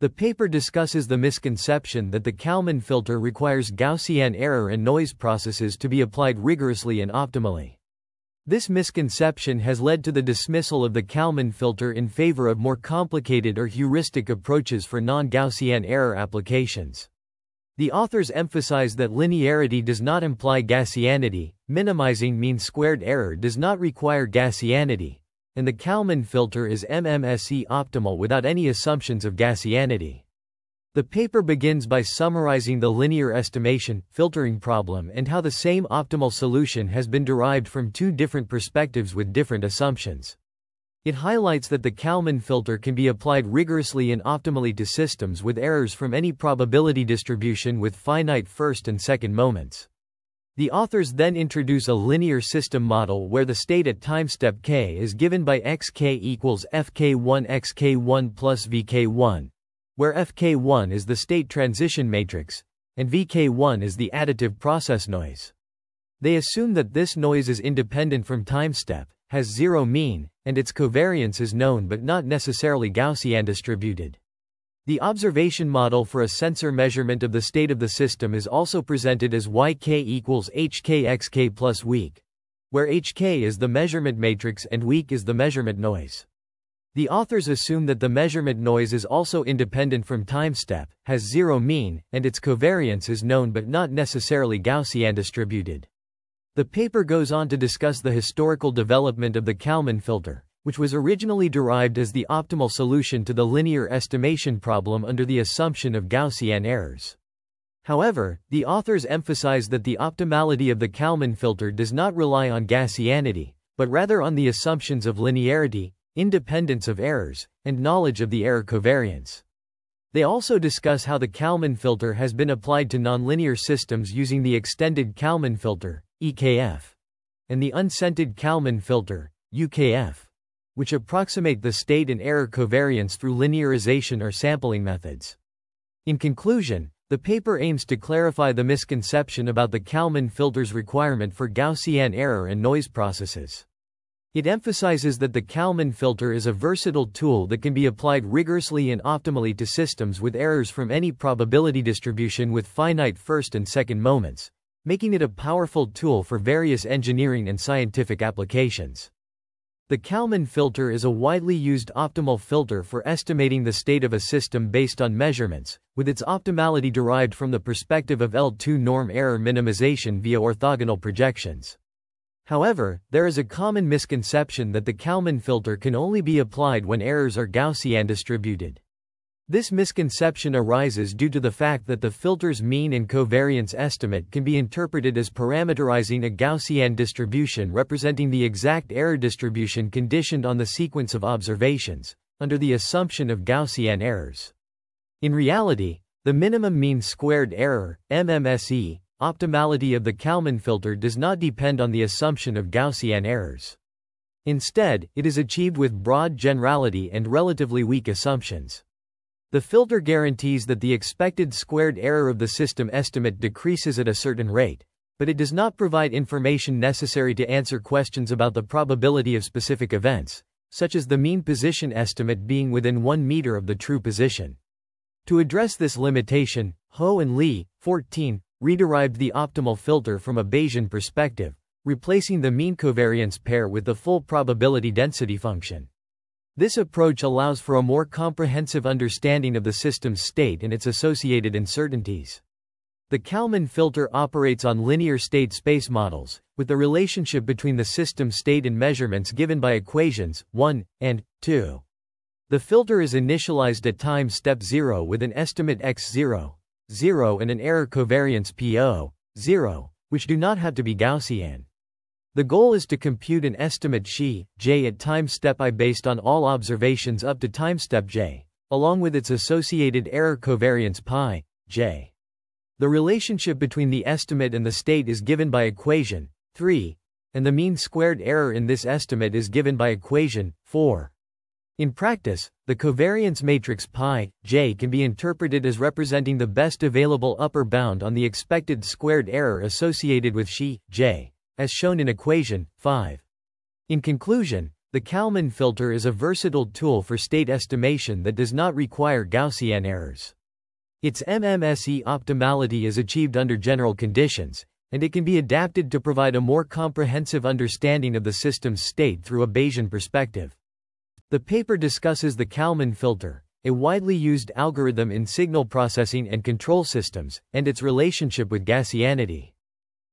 The paper discusses the misconception that the Kalman filter requires Gaussian error and noise processes to be applied rigorously and optimally. This misconception has led to the dismissal of the Kalman filter in favor of more complicated or heuristic approaches for non-Gaussian error applications. The authors emphasize that linearity does not imply Gaussianity, minimizing mean squared error does not require Gaussianity, and the Kalman filter is MMSE optimal without any assumptions of Gaussianity. The paper begins by summarizing the linear estimation filtering problem and how the same optimal solution has been derived from two different perspectives with different assumptions. It highlights that the Kalman filter can be applied rigorously and optimally to systems with errors from any probability distribution with finite first and second moments. The authors then introduce a linear system model where the state at time step k is given by xk equals fk1 xk1 plus vk1, where fk1 is the state transition matrix, and vk1 is the additive process noise. They assume that this noise is independent from time step, has zero mean, and its covariance is known but not necessarily Gaussian distributed. The observation model for a sensor measurement of the state of the system is also presented as yk equals hkxk plus weak, where hk is the measurement matrix and weak is the measurement noise. The authors assume that the measurement noise is also independent from time step, has zero mean, and its covariance is known but not necessarily Gaussian distributed. The paper goes on to discuss the historical development of the Kalman filter which was originally derived as the optimal solution to the linear estimation problem under the assumption of Gaussian errors. However, the authors emphasize that the optimality of the Kalman filter does not rely on Gaussianity, but rather on the assumptions of linearity, independence of errors, and knowledge of the error covariance. They also discuss how the Kalman filter has been applied to nonlinear systems using the extended Kalman filter, EKF, and the unscented Kalman filter, UKF which approximate the state and error covariance through linearization or sampling methods. In conclusion, the paper aims to clarify the misconception about the Kalman filter's requirement for Gaussian error and noise processes. It emphasizes that the Kalman filter is a versatile tool that can be applied rigorously and optimally to systems with errors from any probability distribution with finite first and second moments, making it a powerful tool for various engineering and scientific applications. The Kalman filter is a widely used optimal filter for estimating the state of a system based on measurements, with its optimality derived from the perspective of L2 norm error minimization via orthogonal projections. However, there is a common misconception that the Kalman filter can only be applied when errors are Gaussian distributed. This misconception arises due to the fact that the filter's mean and covariance estimate can be interpreted as parameterizing a Gaussian distribution representing the exact error distribution conditioned on the sequence of observations, under the assumption of Gaussian errors. In reality, the minimum mean squared error, MMSE, optimality of the Kalman filter does not depend on the assumption of Gaussian errors. Instead, it is achieved with broad generality and relatively weak assumptions. The filter guarantees that the expected squared error of the system estimate decreases at a certain rate, but it does not provide information necessary to answer questions about the probability of specific events, such as the mean position estimate being within 1 meter of the true position. To address this limitation, Ho and Lee, 14, rederived the optimal filter from a Bayesian perspective, replacing the mean covariance pair with the full probability density function. This approach allows for a more comprehensive understanding of the system's state and its associated uncertainties. The Kalman filter operates on linear state space models, with the relationship between the system state and measurements given by equations 1 and 2. The filter is initialized at time step 0 with an estimate x0, 0 and an error covariance PO, 0, which do not have to be Gaussian. The goal is to compute an estimate xi, j at time step i based on all observations up to time step j, along with its associated error covariance pi, j. The relationship between the estimate and the state is given by equation 3, and the mean squared error in this estimate is given by equation 4. In practice, the covariance matrix pi, j can be interpreted as representing the best available upper bound on the expected squared error associated with xi, j as shown in equation 5. In conclusion, The Kalman filter is a versatile tool for state estimation that does not require Gaussian errors. Its MMSE optimality is achieved under general conditions, and it can be adapted to provide a more comprehensive understanding of the system's state through a Bayesian perspective. The paper discusses the Kalman filter, a widely used algorithm in signal processing and control systems, and its relationship with Gaussianity.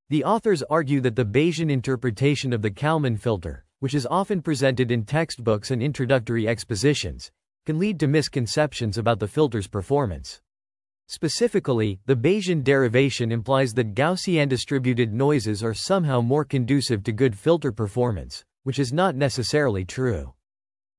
The authors argue that the Bayesian interpretation of the Kalman filter, which is often presented in textbooks and introductory expositions, can lead to misconceptions about the filter's performance. Specifically, the Bayesian derivation implies that Gaussian distributed noises are somehow more conducive to good filter performance, which is not necessarily true.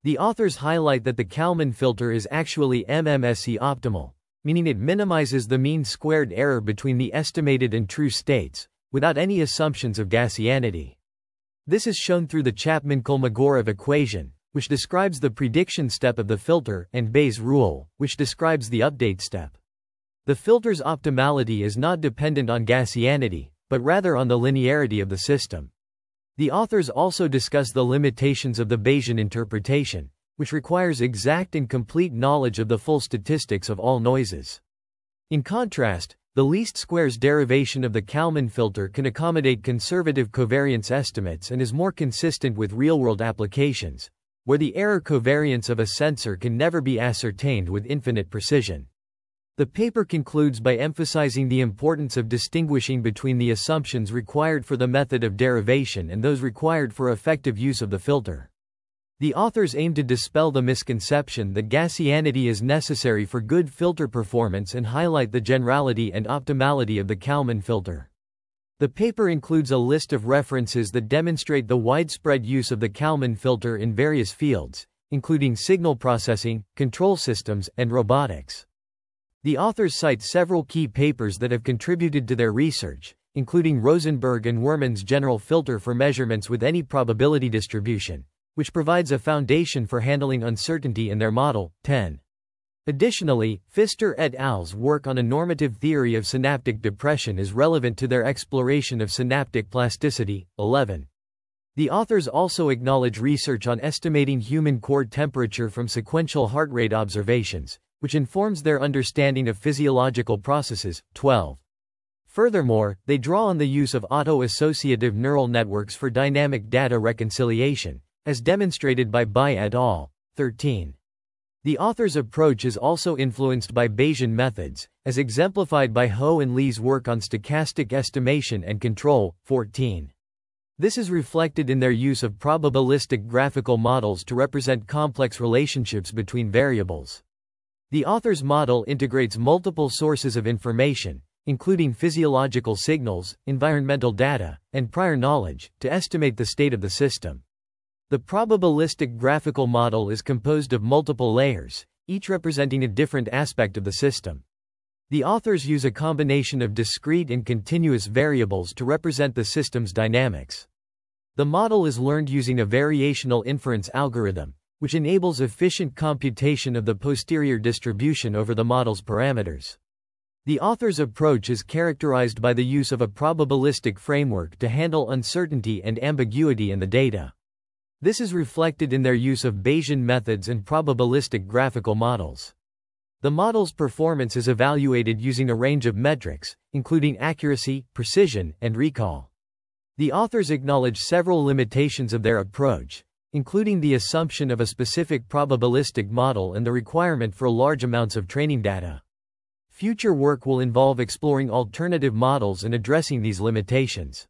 The authors highlight that the Kalman filter is actually MMSE optimal, meaning it minimizes the mean squared error between the estimated and true states, without any assumptions of Gaussianity. This is shown through the Chapman-Kolmogorov equation, which describes the prediction step of the filter, and Bayes' rule, which describes the update step. The filter's optimality is not dependent on Gaussianity, but rather on the linearity of the system. The authors also discuss the limitations of the Bayesian interpretation, which requires exact and complete knowledge of the full statistics of all noises. In contrast, the least squares derivation of the Kalman filter can accommodate conservative covariance estimates and is more consistent with real-world applications, where the error covariance of a sensor can never be ascertained with infinite precision. The paper concludes by emphasizing the importance of distinguishing between the assumptions required for the method of derivation and those required for effective use of the filter. The authors aim to dispel the misconception that Gaussianity is necessary for good filter performance and highlight the generality and optimality of the Kalman filter. The paper includes a list of references that demonstrate the widespread use of the Kalman filter in various fields, including signal processing, control systems, and robotics. The authors cite several key papers that have contributed to their research, including Rosenberg and Werman's general filter for measurements with any probability distribution, which provides a foundation for handling uncertainty in their model. 10. Additionally, Pfister et al.'s work on a normative theory of synaptic depression is relevant to their exploration of synaptic plasticity. 11. The authors also acknowledge research on estimating human core temperature from sequential heart rate observations, which informs their understanding of physiological processes. 12. Furthermore, they draw on the use of auto-associative neural networks for dynamic data reconciliation, as demonstrated by Bai et al. 13. The author's approach is also influenced by Bayesian methods, as exemplified by Ho and Lee's work on stochastic estimation and control. 14. This is reflected in their use of probabilistic graphical models to represent complex relationships between variables. The author's model integrates multiple sources of information, including physiological signals, environmental data, and prior knowledge, to estimate the state of the system. The probabilistic graphical model is composed of multiple layers, each representing a different aspect of the system. The authors use a combination of discrete and continuous variables to represent the system's dynamics. The model is learned using a variational inference algorithm, which enables efficient computation of the posterior distribution over the model's parameters. The author's approach is characterized by the use of a probabilistic framework to handle uncertainty and ambiguity in the data. This is reflected in their use of Bayesian methods and probabilistic graphical models. The model's performance is evaluated using a range of metrics, including accuracy, precision, and recall. The authors acknowledge several limitations of their approach, including the assumption of a specific probabilistic model and the requirement for large amounts of training data. Future work will involve exploring alternative models and addressing these limitations.